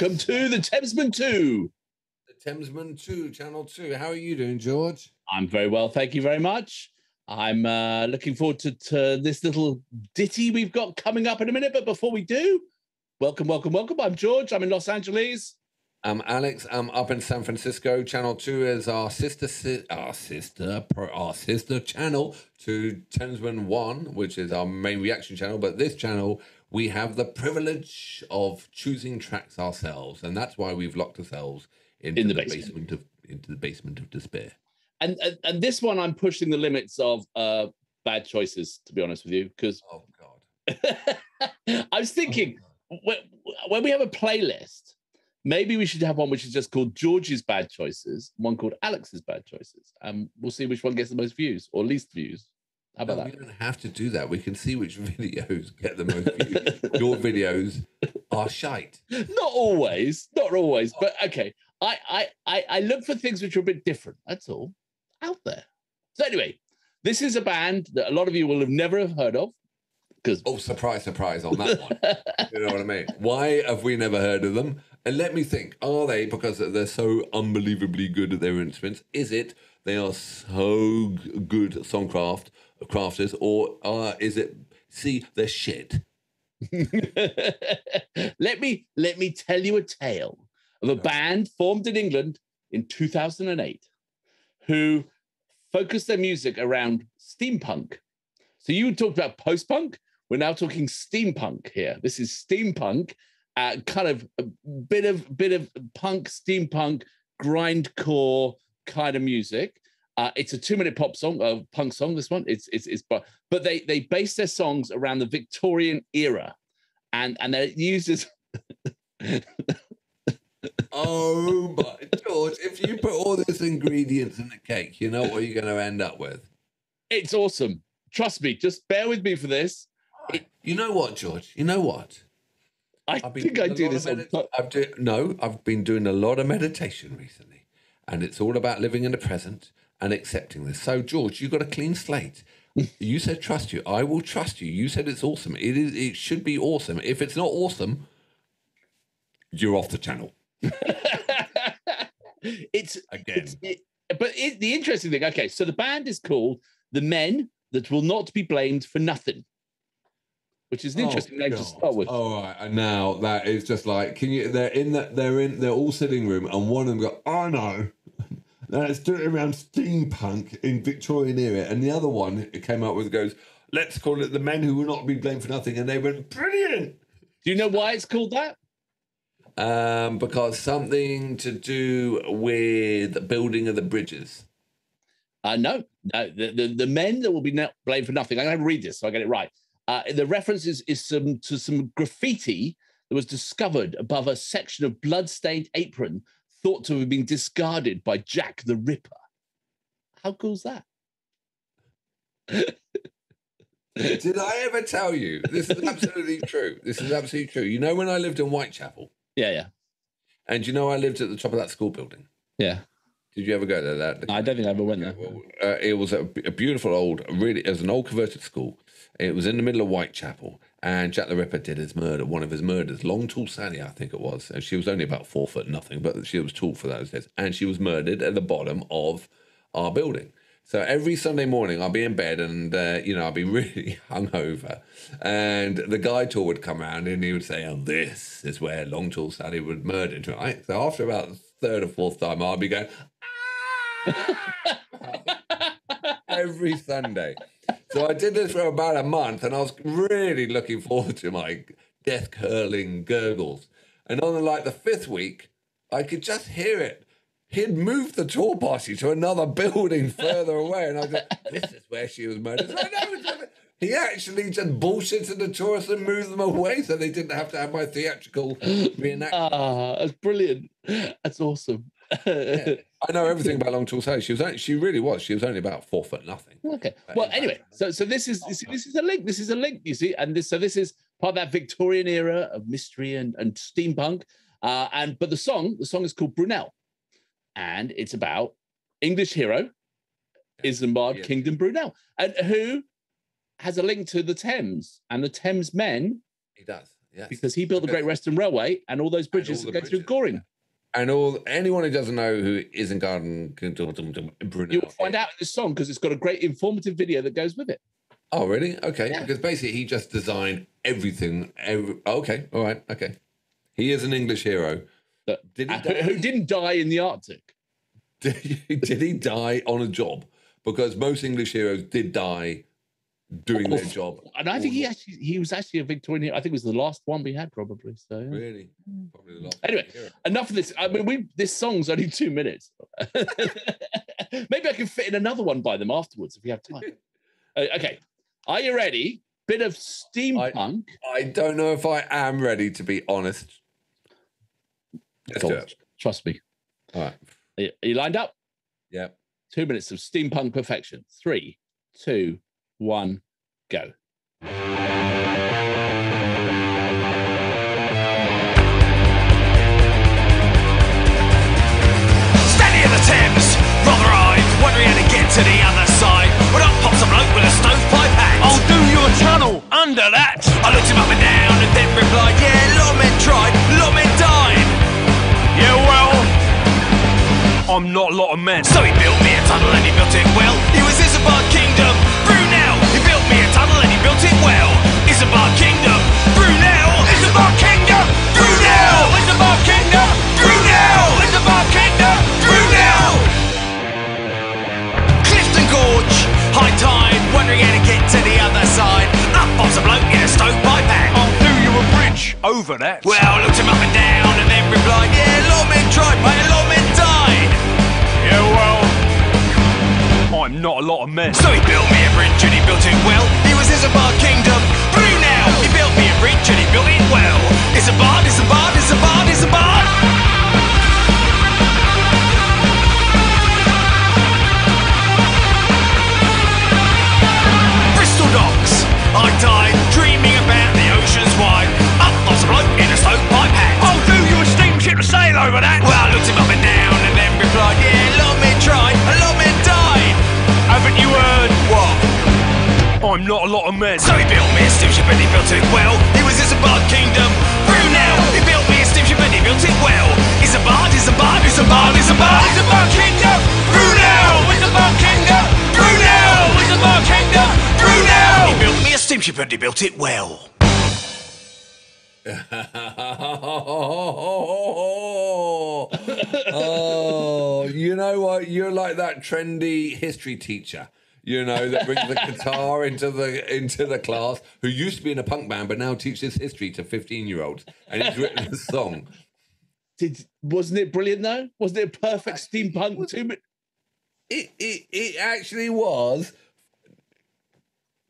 welcome to the Thamesmen 2. The Thamesmen 2, Channel 2. How are you doing, George? I'm very well, thank you very much. I'm uh, looking forward to, to this little ditty we've got coming up in a minute. But before we do, welcome, welcome, welcome. I'm George. I'm in Los Angeles. I'm Alex. I'm up in San Francisco. Channel Two is our sister, si- our sister, our sister channel to Thamesmen One, which is our main reaction channel. But this channel, we have the privilege of choosing tracks ourselves, and that's why we've locked ourselves into In the the, basement. basement. of into the basement of despair. And, and and this one, I'm pushing the limits of uh, bad choices, to be honest with you, because Oh God! I was thinking when, when we have a playlist, maybe we should have one which is just called George's Bad Choices, one called Alex's Bad Choices, and we'll see which one gets the most views or least views. How about No, we don't have to do that. We can see which videos get the most views. Your videos are shite. Not always, not always, but okay. I, I I I look for things which are a bit different. That's all out there. So anyway, this is a band that a lot of you will have never have heard of because Oh, surprise, surprise on that one. you know what I mean? Why have we never heard of them? And let me think, are they because they're so unbelievably good at their instruments? Is it they are so good songcraft crafters, or uh, is it see they're shit? let me let me tell you a tale of a band formed in England in 2008 who focused their music around steampunk. So you talked about post-punk, we're now talking steampunk here. This is steampunk, uh, kind of a bit of bit of punk, steampunk, grindcore kind of music. Uh, it's a two-minute pop song, a punk song. This one, it's it's it's but but they they base their songs around the Victorian era, and and they're used as Oh, but George, if you put all these ingredients in the cake, you know what you're going to end up with. it's awesome. Trust me, just bear with me for this. You know what, George? You know what? I I've think I do this of on I've do, no, I've been doing a lot of meditation recently, and it's all about living in the present and accepting this. So, George, you've got a clean slate. you said trust you. I will trust you. You said it's awesome. It is. It should be awesome. If it's not awesome, you're off the channel it's again. It's, it, but it, the interesting thing, okay, so the band is called The Men That Will Not Be Blamed for Nothing, which is an interesting name to start with. All right, and now that is just like, can you? They're in that. They're in. They're all sitting room, and one of them go, "I know." Let's do it around steampunk in Victorian era, and the other one came up with goes, "Let's call it the men who will not be blamed for nothing," and they went, "Brilliant." Do you know why it's called that? Um, because something to do with building of the bridges. Uh, no, no. The, the, the men that will be not blamed for nothing. I'm going to read this so I get it right. Uh, the reference is, is some, to some graffiti that was discovered above a section of blood-stained apron thought to have been discarded by Jack the Ripper. How cool's that? Did I ever tell you? This is absolutely true. This is absolutely true. You know, when I lived in Whitechapel, Yeah, yeah, and you know, I lived at the top of that school building. yeah. Did you ever go there? That I don't think I ever went there. Well, uh, it was a, a beautiful old, really, it was an old converted school. It was in the middle of Whitechapel, and Jack the Ripper did his murder, one of his murders. Long, tall Sally, I think it was. And she was only about four foot nothing, but she was tall for those days. And she was murdered at the bottom of our building. So every Sunday morning, I'll be in bed and, uh, you know, I'll be really hungover. And the guide tour would come around and he would say, oh, this is where Long Tall Sally was murdered, right? So after about the third or fourth time, I'll be going, every Sunday. So I did this for about a month, and I was really looking forward to my death curling gurgles. And on like the fifth week, I could just hear it. He'd moved the tour party to another building further away, and I was like, "This is where she was murdered." So I know he actually just bullshitted the tourists and moved them away, so they didn't have to have my theatrical reenactment. Ah, that's brilliant. That's awesome. I know everything about Long Tall Sally. She was, only, she really was. She was only about four foot nothing. Okay. But Well, anyway, so so this is this, this is a link. This is a link. You see, and this so this is part of that Victorian era of mystery and and steampunk. Uh, and but the song the song is called Brunel, and it's about English hero Isambard Yes. Kingdom Brunel, and who has a link to the Thames and the Thames men He does. Yes. because he built the Great Western Railway and all those bridges all that go through bridges, Goring. And all anyone who doesn't know who Isambard Brunel, You'll find out in this song because it's got a great informative video that goes with it. Oh, really? Okay. Yeah. Because basically, he just designed everything. Every, okay. All right. Okay. He is an English hero. That, Did he uh, who, die? who didn't die in the Arctic? Did he, did he die on a job? Because most English heroes did die doing their job. And I think he actually he was actually a Victorian. hero. I think it was the last one we had probably. So yeah. Really? Probably the last Anyway. enough of this. I mean, we this song's only two minutes. Maybe I can fit in another one by them afterwards if we have time. Uh, okay, are you ready? Bit of steampunk. I don't know if I am ready to be honest. Let's Go do on, it. Trust me. All right. Are you- are you lined up? Yeah. Two minutes of steampunk perfection. Three, two, one, go. Standing in the Thames, rather eyed, wondering how to get to the other side. When up pops a bloke with a stovepipe hat. I'll do you a tunnel under that. I looked him up and down and then replied, Yeah, lot of men tried, lot of men died. Yeah, well, I'm not a lot of men. So he built me a tunnel and he built it well. He was built it well. Isambard Kingdom, Brunel. Isambard Kingdom, Brunel. Isambard Kingdom, Brunel. Isambard Kingdom, Brunel. Clifton Gorge, high tide, wondering how to get to the other side. Up pops a bloke in a stovepipe hat. I'll do you a bridge over that. Well, looked him up and down and then replied, Yeah, a lot men tried, mate, a lot men died. Yeah, well, I'm not a lot of men. So he built me a bridge and he built it well. Was Isambard not a lot of men. So he built me a steamship and he built it well. He was Isambard Kingdom, Brunel. He built me a steamship and he built it well. Isambard, Isambard, Isambard, Isambard, Isambard Kingdom, Brunel. Isambard Kingdom, Brunel. Isambard Kingdom, Brunel. He built me a steamship and he built it well. oh, you know what? You're like that trendy history teacher. You know that brings the guitar into the into the class. Who used to be in a punk band but now teaches history to 15 year olds, and he's written a song. Did wasn't it brilliant though? Wasn't it a perfect steampunk two? It it it actually was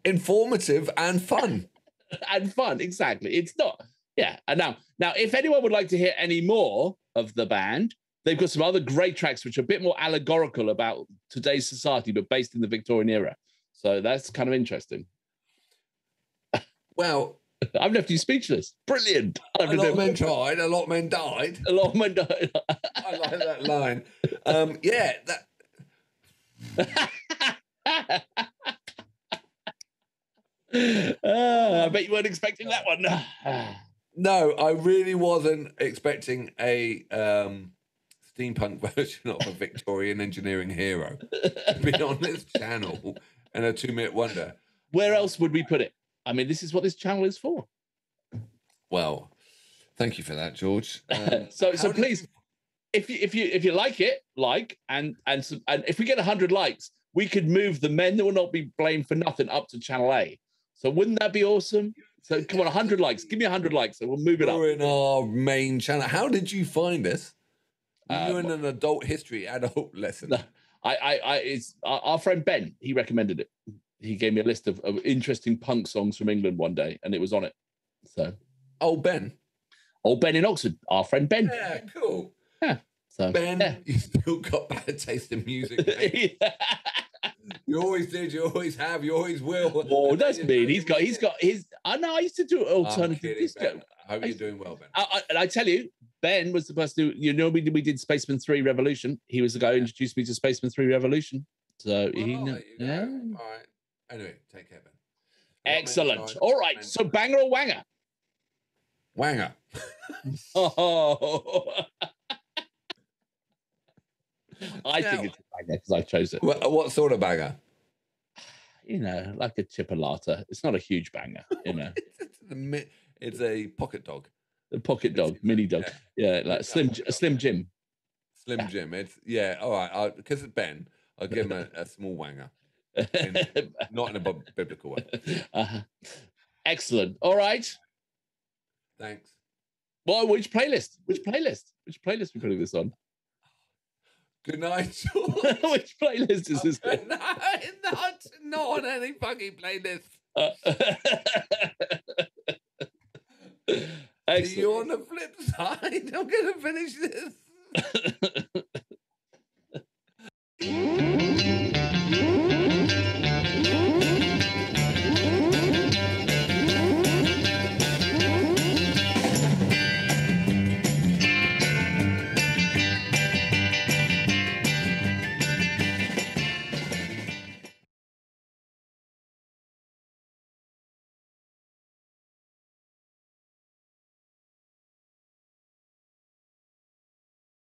informative and fun. and fun. Exactly. It's not. Yeah. And now, now, if anyone would like to hear any more of the band, they've got some other great tracks which are a bit more allegorical about today's society, but based in the Victorian era. So that's kind of interesting. Well, I've left you speechless. Brilliant. a lot of men tried, a lot of men died. A lot of men died. I like that line. Um, yeah, that Ah, I bet you weren't expecting that one. no, I really wasn't expecting a um, steampunk version of a Victorian engineering hero to be on this channel and a two-minute wonder. Where else would we put it? I mean, this is what this channel is for. Well, thank you for that, George. Um, So- so please- you- if you if you if you like it, like and and some- and if we get hundred likes, we could move the men that will not be blamed for nothing up to channel A. So wouldn't that be awesome? So come on, hundred likes. Give me hundred likes, and we'll move it up. You're in our main channel. How did you find this? You Um, in an adult history adult lesson? No. I I, I it's our, friend Ben. He recommended it. He gave me a list of, of interesting punk songs from England one day, and it was on it. So Oh, Ben. old Ben in Oxford, our friend Ben. Yeah, cool. Yeah. So Ben, yeah. you still got bad taste in music. You always did. You always have. You always will. oh, that's mean. He's got he's got his. I know. I used to do alternative kidding, disco. Ben. I hope I- you're doing well, Ben. I, I, and I tell you, Ben was the person who, you know, we did, we did Spacemen 3 Revolution. He was the guy who introduced me to Spacemen 3 Revolution. So he, Well, kn- there you yeah. All right. Anyway, take care, Ben. Excellent. All right. So banger or wanger? Wanger. Oh. I think it's a banger because I chose it. What, what sort of banger? You know, like a chipolata. It's not a huge banger, you know. It's, a, it's a pocket dog. The pocket dog, mini dog. Yeah, like Slim. Slim Jim. Slim Jim. It's yeah. All right. Because it's Ben, I'll give him a, a small wanger, not in a biblical way. uh Excellent. All right. Thanks. Well, which playlist? Which playlist? Which playlist are we putting this on? Good night, George. which playlist is this? no, not, not on any fucking playlist. Uh, Excellent. You're on the flip side. I'm going to finish this.